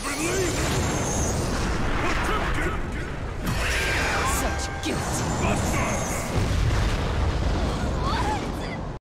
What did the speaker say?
heavenly? Such guilt!